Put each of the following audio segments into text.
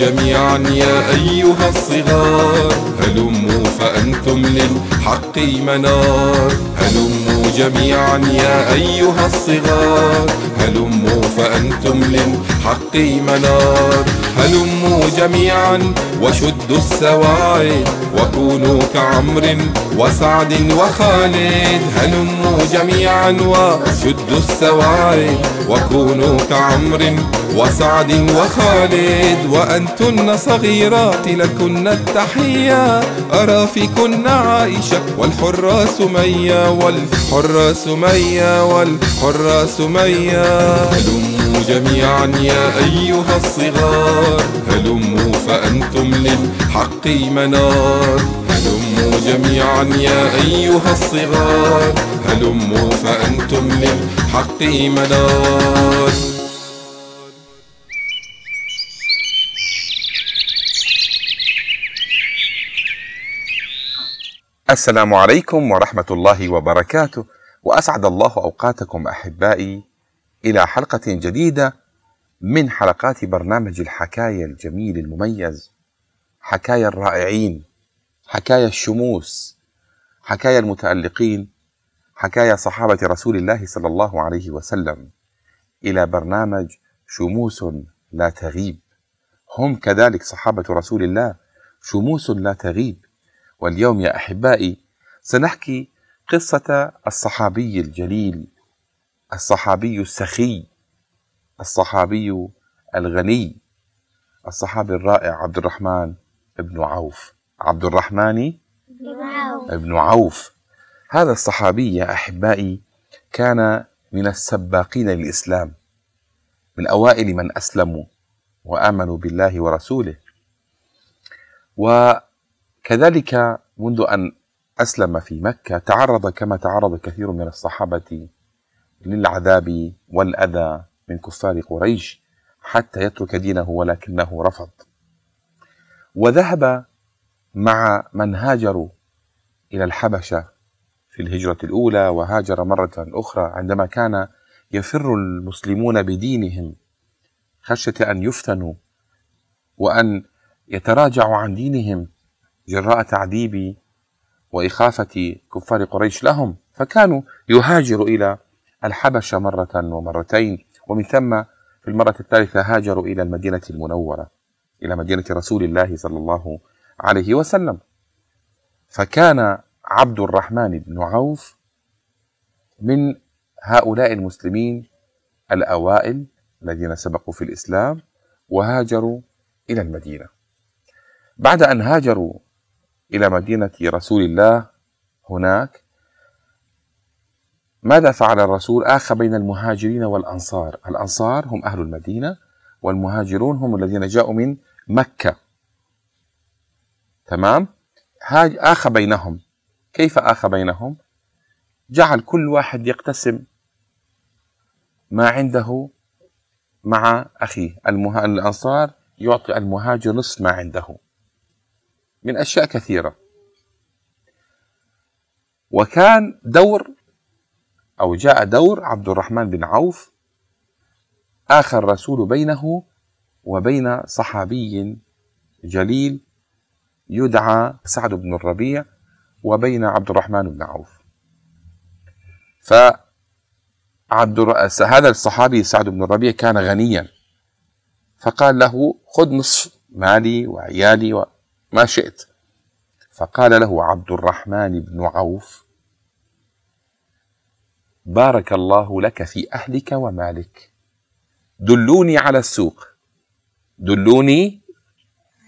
جميعا يا أيها الصغار. هلموا فأنتم للحق منار. هلموا جميعا يا أيها الصغار. هلموا فأنتم للحق منار. هلموا جميعا وشدوا السواعد وكونوا كعمر وسعد وخالد. هلموا جميعا وشدوا السواعد وكونوا كعمر وسعد وخالد. وأنتن صغيرات لكن التحية. أرى فيكن عائشة والحرة سمية والحرة سمية والحرة سمية هلموا جميعا يا أيها الصغار. هلموا فأنتم للحق منار. هلموا جميعا يا أيها الصغار. هلموا فأنتم للحق منار. السلام عليكم ورحمة الله وبركاته. وأسعد الله أوقاتكم أحبائي إلى حلقة جديدة من حلقات برنامج الحكاية الجميل المميز. حكاية الرائعين حكاية الشموس حكاية المتألقين حكاية صحابة رسول الله صلى الله عليه وسلم. إلى برنامج شموس لا تغيب. هم كذلك صحابة رسول الله شموس لا تغيب. واليوم يا أحبائي سنحكي قصة الصحابي الجليل الصحابي السخي الصحابي الغني الصحابي الرائع عبد الرحمن بن عوف. عبد الرحمن بن عوف. هذا الصحابي يا أحبائي كان من السباقين للإسلام من أوائل من أسلموا وآمنوا بالله ورسوله. و كذلك منذ أن أسلم في مكة تعرض كما تعرض كثير من الصحابة للعذاب والأذى من كفار قريش حتى يترك دينه ولكنه رفض. وذهب مع من هاجروا إلى الحبشة في الهجرة الأولى وهاجر مرة أخرى عندما كان يفر المسلمون بدينهم خشية أن يفتنوا وأن يتراجعوا عن دينهم جراء تعذيب وإخافة كفار قريش لهم. فكانوا يهاجروا إلى الحبشة مرة ومرتين ومن ثم في المرة الثالثة هاجروا إلى المدينة المنورة إلى مدينة رسول الله صلى الله عليه وسلم. فكان عبد الرحمن بن عوف من هؤلاء المسلمين الأوائل الذين سبقوا في الإسلام وهاجروا إلى المدينة. بعد أن هاجروا إلى مدينة رسول الله هناك ماذا فعل الرسول؟ آخى بين المهاجرين والأنصار الأنصار هم أهل المدينة والمهاجرون هم الذين جاءوا من مكة تمام؟ آخى بينهم كيف آخى بينهم؟ جعل كل واحد يقتسم ما عنده مع أخيه المه... الأنصار يعطي المهاجر نصف ما عنده من أشياء كثيرة وكان دور أو جاء دور عبد الرحمن بن عوف آخى الرسول بينه وبين صحابي جليل يدعى سعد بن الربيع وبين عبد الرحمن بن عوف. فعبد هذا الصحابي سعد بن الربيع كان غنيا. فقال له خذ نصف مالي وعيالي ما شئت. فقال له عبد الرحمن بن عوف بارك الله لك في أهلك ومالك. دلوني على السوق. دلوني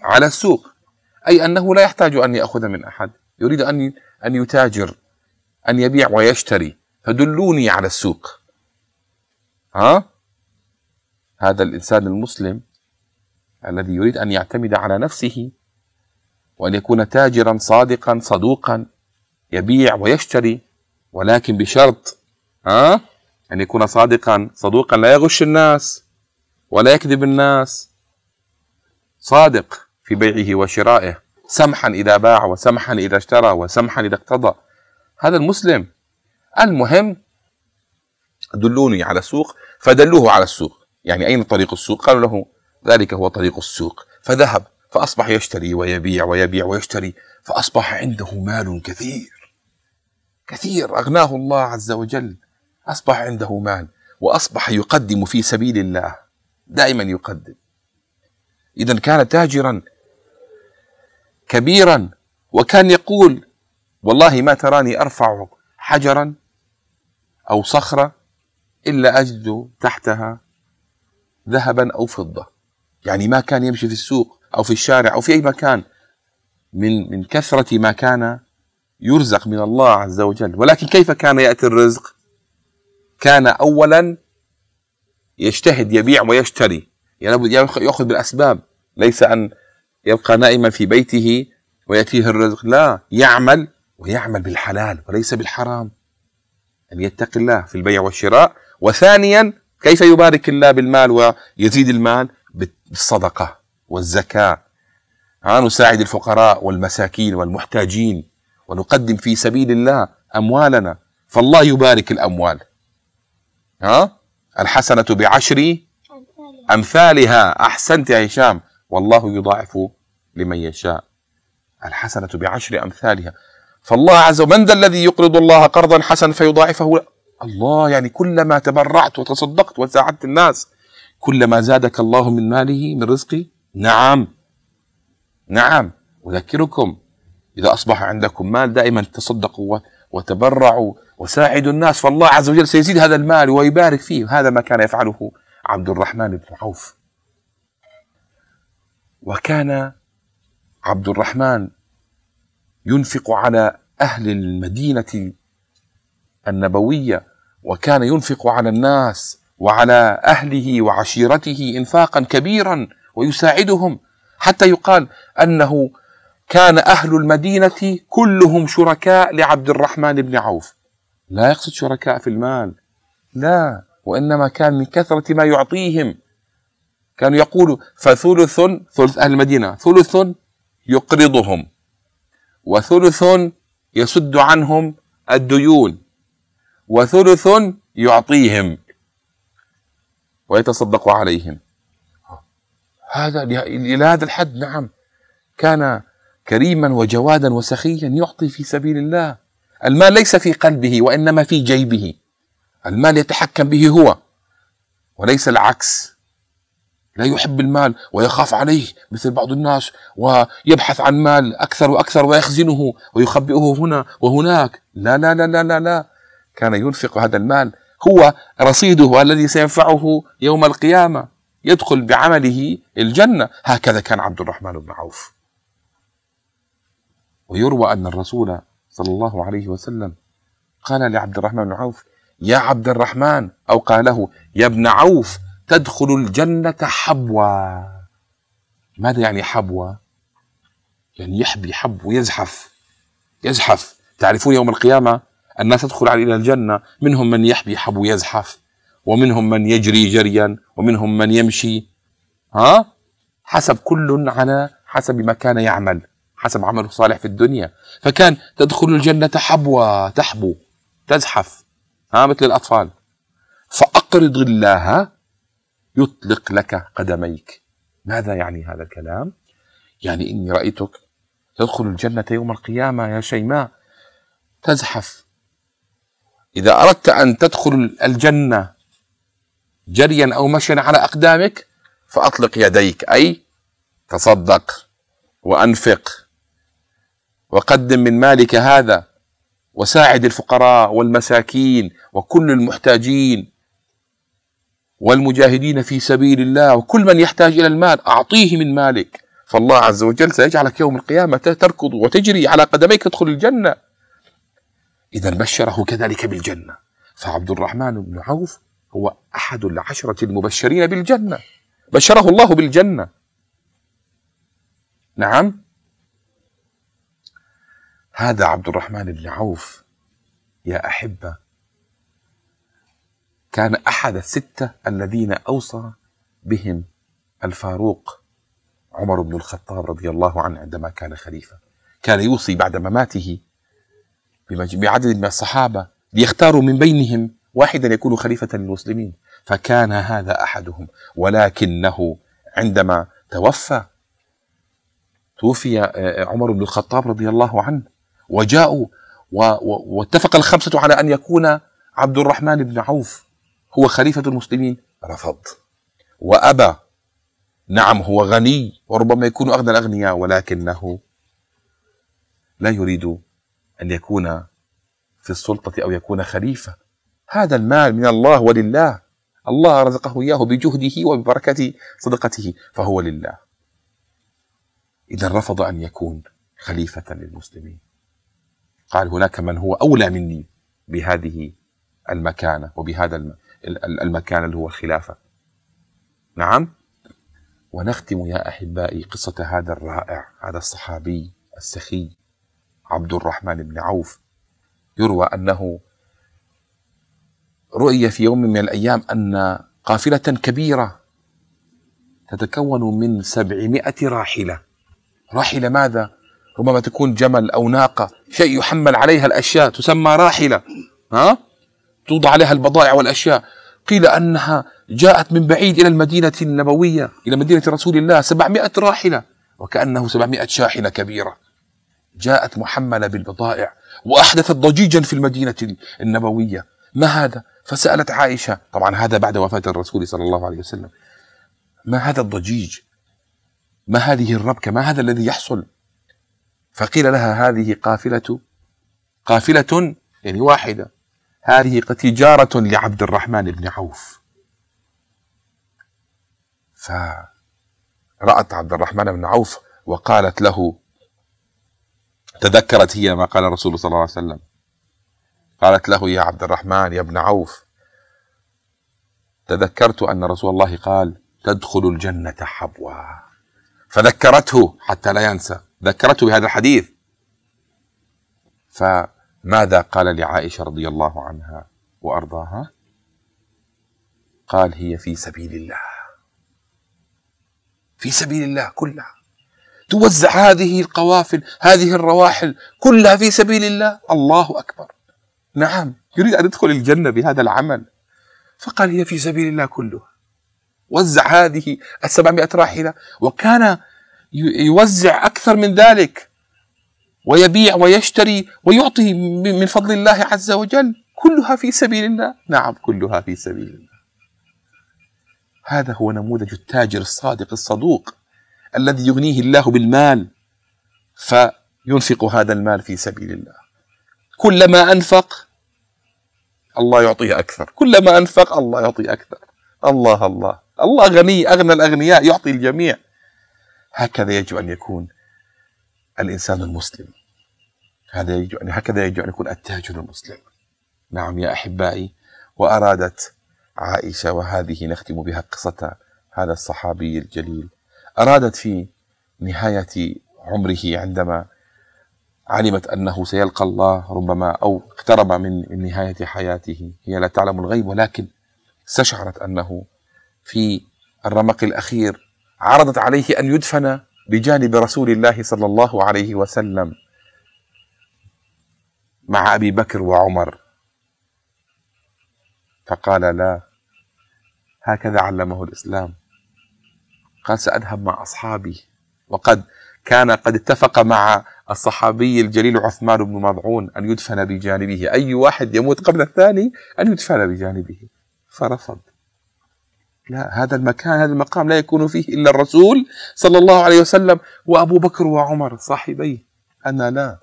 على السوق. أي أنه لا يحتاج أن يأخذ من أحد. يريد أن أن يتاجر أن يبيع ويشتري. فدلوني على السوق. ها؟ هذا الإنسان المسلم الذي يريد أن يعتمد على نفسه وأن يكون تاجرا صادقا صدوقا يبيع ويشتري ولكن بشرط ها؟ أن يكون صادقا. صدوقا لا يغش الناس ولا يكذب الناس. صادق في بيعه وشرائه سمحا إذا باع وسمحا إذا اشترى وسمحا إذا اقتضى. هذا المسلم. المهم دلوني على السوق فدلوه على السوق. يعني أين طريق السوق؟ قالوا له ذلك هو طريق السوق. فذهب فأصبح يشتري ويبيع ويبيع ويشتري فأصبح عنده مال كثير. كثير. أغناه الله عز وجل. أصبح عنده مال وأصبح يقدم في سبيل الله دائما يقدم. إذا كان تاجرا كبيرا وكان يقول والله ما تراني أرفع حجرا أو صخرة إلا أجد تحتها ذهبا أو فضة. يعني ما كان يمشي في السوق أو في الشارع أو في أي مكان. من من كثرة ما كان يرزق من الله عز وجل. ولكن كيف كان يأتي الرزق؟ كان أولا يجتهد يبيع ويشتري. يعني يأخذ بالأسباب. ليس أن يبقى نائما في بيته ويأتيه الرزق. لا يعمل ويعمل بالحلال وليس بالحرام. أن يتقي الله في البيع والشراء. وثانيا كيف يبارك الله بالمال ويزيد المال؟ بالصدقة والزكاة. نساعد الفقراء والمساكين والمحتاجين ونقدم في سبيل الله أموالنا. فالله يبارك الأموال. ها؟ الحسنة بعشر أمثالها. أحسنت يا هشام. والله يضاعف لمن يشاء. الحسنة بعشر أمثالها. فالله عز وجل من ذا الذي يقرض الله قرضا حسنا فيضاعفه؟ الله. يعني كلما تبرعت وتصدقت وساعدت الناس كلما زادك الله من ماله من رزقي نعم. نعم. أذكركم. إذا أصبح عندكم مال دائما تصدقوا وتبرعوا. وساعدوا الناس فالله عز وجل سيزيد هذا المال ويبارك فيه. هذا ما كان يفعله عبد الرحمن بن عوف. وكان عبد الرحمن ينفق على أهل المدينة النبوية وكان ينفق على الناس وعلى أهله وعشيرته إنفاقا كبيرا ويساعدهم حتى يقال أنه كان أهل المدينة كلهم شركاء لعبد الرحمن بن عوف. لا يقصد شركاء في المال. لا وإنما كان من كثرة ما يعطيهم. كانوا يقولوا فثلث ثلث أهل المدينة ثلث يقرضهم وثلث يسد عنهم الديون وثلث يعطيهم ويتصدق عليهم. هذا إلى هذا الحد نعم كان كريما وجوادا وسخيا يعطي في سبيل الله. المال ليس في قلبه وإنما في جيبه. المال يتحكم به هو وليس العكس. لا يحب المال ويخاف عليه مثل بعض الناس ويبحث عن مال أكثر وأكثر ويخزنه ويخبئه هنا وهناك. لا لا لا لا لا, لا. كان ينفق هذا المال هو رصيده الذي سينفعه يوم القيامة يدخل بعمله الجنة. هكذا كان عبد الرحمن بن عوف. ويروى أن الرسول صلى الله عليه وسلم. قال لعبد الرحمن بن عوف يا عبد الرحمن. أو قال له يا ابن عوف تدخل الجنة حبوا ماذا يعني حبوا يعني يحبي حب ويزحف. يزحف. تعرفون يوم القيامة الناس تدخل إلى الجنة منهم من يحبي حب ويزحف ومنهم من يجري جريا ومنهم من يمشي. ها؟ حسب كل على حسب ما كان يعمل. حسب عمله صالح في الدنيا. فكان تدخل الجنة حبوى تحبو تزحف ها مثل الأطفال. فأقرض الله يطلق لك قدميك. ماذا يعني هذا الكلام؟ يعني إني رأيتك تدخل الجنة يوم القيامة يا شيماء تزحف. إذا أردت أن تدخل الجنة جريا أو مشيا على أقدامك فأطلق يديك أي تصدق وأنفق. وقدم من مالك هذا وساعد الفقراء والمساكين وكل المحتاجين والمجاهدين في سبيل الله وكل من يحتاج إلى المال أعطيه من مالك. فالله عز وجل سيجعلك يوم القيامة تركض وتجري على قدميك تدخل الجنة. إذا بشره كذلك بالجنة. فعبد الرحمن بن عوف هو أحد العشرة المبشرين بالجنة. بشره الله بالجنة. نعم؟ هذا عبد الرحمن بن عوف يا أحبة. كان أحد الستة الذين أوصى بهم الفاروق عمر بن الخطاب رضي الله عنه عندما كان خليفة. كان يوصي بعد مماته بعدد من الصحابة ليختاروا من بينهم واحدا يكون خليفة للمسلمين. فكان هذا أحدهم. ولكنه عندما توفى توفي آه، عمر بن الخطاب رضي الله عنه وجاءوا واتفق الخمسة على أن يكون عبد الرحمن بن عوف هو خليفة المسلمين. رفض. وأبى. نعم هو غني وربما يكون أغنى الأغنياء ولكنه لا يريد أن يكون في السلطة أو يكون خليفة. هذا المال من الله ولله. الله رزقه إياه بجهده وببركة صدقته فهو لله. إذا رفض أن يكون خليفة للمسلمين. قال هناك من هو أولى مني بهذه المكانة وبهذا المكان اللي هو الخلافة. نعم؟ ونختم يا أحبائي قصة هذا الرائع هذا الصحابي السخي عبد الرحمن بن عوف. يروى أنه رؤي في يوم من الأيام أن قافلة كبيرة تتكون من سبعمائة راحلة. راحلة ماذا؟ ربما تكون جمل أو ناقة شيء يحمل عليها الأشياء تسمى راحلة. ها؟ توضع عليها البضائع والأشياء. قيل أنها جاءت من بعيد إلى المدينة النبوية إلى مدينة رسول الله سبعمائة راحلة. وكأنه سبعمائة شاحنة كبيرة. جاءت محملة بالبضائع وأحدثت ضجيجا في المدينة النبوية. ما هذا؟ فسألت عائشة. طبعا هذا بعد وفاة الرسول صلى الله عليه وسلم. ما هذا الضجيج؟ ما هذه الربكة؟ ما هذا الذي يحصل؟ فقيل لها هذه قافلة قافلة يعني واحدة. هذه تجارة لعبد الرحمن بن عوف. فرأت عبد الرحمن بن عوف وقالت له تذكرت هي ما قال الرسول صلى الله عليه وسلم. قالت له يا عبد الرحمن يا ابن عوف تذكرت أن رسول الله قال تدخل الجنة حبوا فذكرته حتى لا ينسى. ذكرته بهذا الحديث. فماذا قال لعائشة رضي الله عنها وأرضاها؟ قال هي في سبيل الله. في سبيل الله كلها. توزع هذه القوافل هذه الرواحل كلها في سبيل الله. الله أكبر. نعم يريد أن يدخل الجنة بهذا العمل. فقال هي في سبيل الله كلها. وزع هذه السبعمائة راحلة. وكان يوزع أكثر من ذلك ويبيع ويشتري ويعطي من فضل الله عز وجل. كلها في سبيل الله. نعم كلها في سبيل الله. هذا هو نموذج التاجر الصادق الصدوق الذي يغنيه الله بالمال فينفق هذا المال في سبيل الله. كلما أنفق الله يعطيه أكثر. كلما أنفق الله يعطي أكثر. الله الله. الله غني أغنى الأغنياء يعطي الجميع. هكذا يجب أن يكون الإنسان المسلم. هذا يجب أن هكذا يجب أن يكون التاجر المسلم. نعم يا أحبائي وأرادت عائشة وهذه نختم بها قصة هذا الصحابي الجليل. أرادت في نهاية عمره عندما علمت أنه سيلقى الله ربما أو اقترب من نهاية حياته. هي لا تعلم الغيب ولكن استشعرت أنه في الرمق الأخير عرضت عليه أن يدفن بجانب رسول الله صلى الله عليه وسلم مع أبي بكر وعمر. فقال لا هكذا علمه الإسلام. قال سأذهب مع أصحابي. وقد كان قد اتفق مع الصحابي الجليل عثمان بن مضعون أن يدفن بجانبه. أي واحد يموت قبل الثاني أن يدفن بجانبه. فرفض. لا هذا المكان هذا المقام لا يكون فيه إلا الرسول صلى الله عليه وسلم وأبو بكر وعمر صاحبيه أنا لا.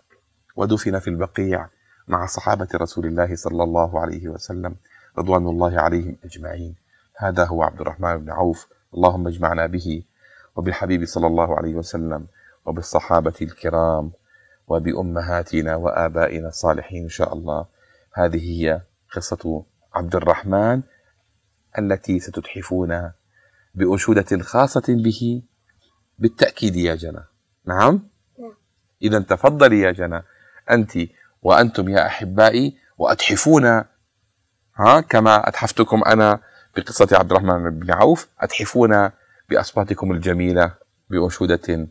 ودفن في البقيع مع صحابة رسول الله صلى الله عليه وسلم رضوان الله عليهم أجمعين. هذا هو عبد الرحمن بن عوف. اللهم اجمعنا به وبالحبيب صلى الله عليه وسلم وبالصحابة الكرام وبأمهاتنا وآبائنا الصالحين إن شاء الله. هذه هي قصة عبد الرحمن التي ستتحفون بأنشودة خاصة به بالتأكيد يا جنى. نعم, نعم. إذا تفضلي يا جنى. أنت وأنتم يا أحبائي وأتحفون. ها كما أتحفتكم أنا بقصة عبد الرحمن بن عوف أتحفون بأصواتكم الجميلة بأنشودة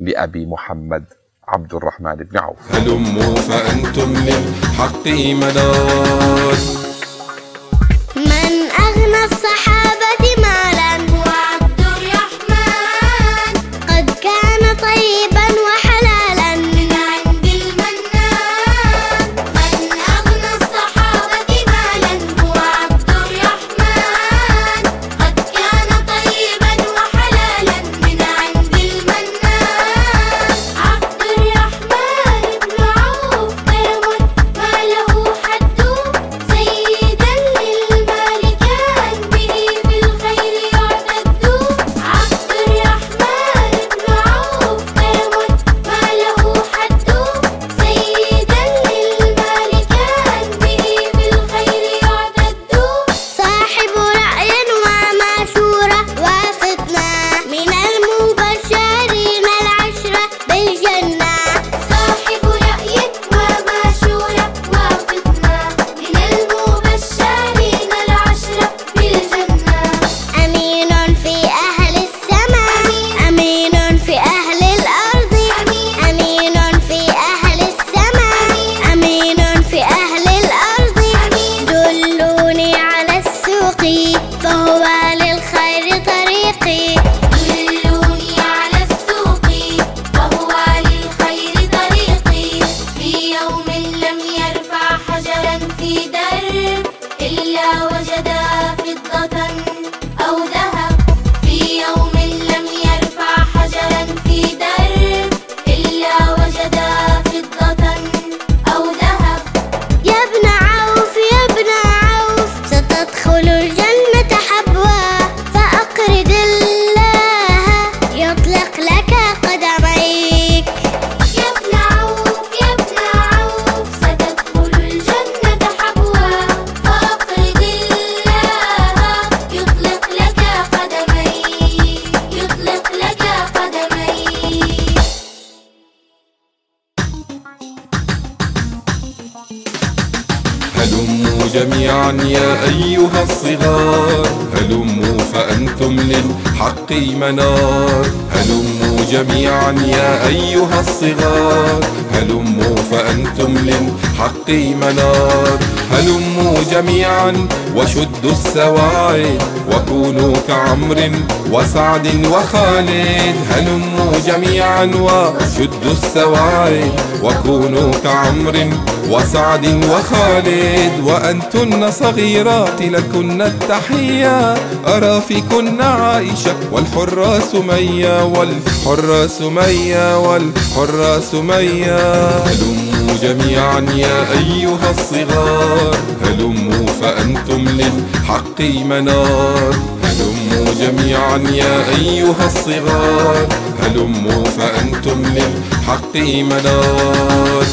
لأبي محمد عبد الرحمن بن عوف. هلموا فأنتم للحق منار جميعا يا أيها الصغار هلموا فأنتم للحق منار. هلموا جميعا يا أيها الصغار هلموا فأنتم للحق منار. هلموا جميعا وشدوا السواعد وكونوا كعمر وسعد وخالد هلموا جميعا وشدوا السواعد وكونوا كعمر وسعد وخالد وأنتن صغيرات لكن التحية. أرى فيكن عائشة والحرة سمية والحرة سمية والحرة سمية. هلموا جميعا يا أيها الصغار هلموا فأنتم للحق منار. هلموا جميعا يا أيها الصغار. هلموا فأنتم للحق منار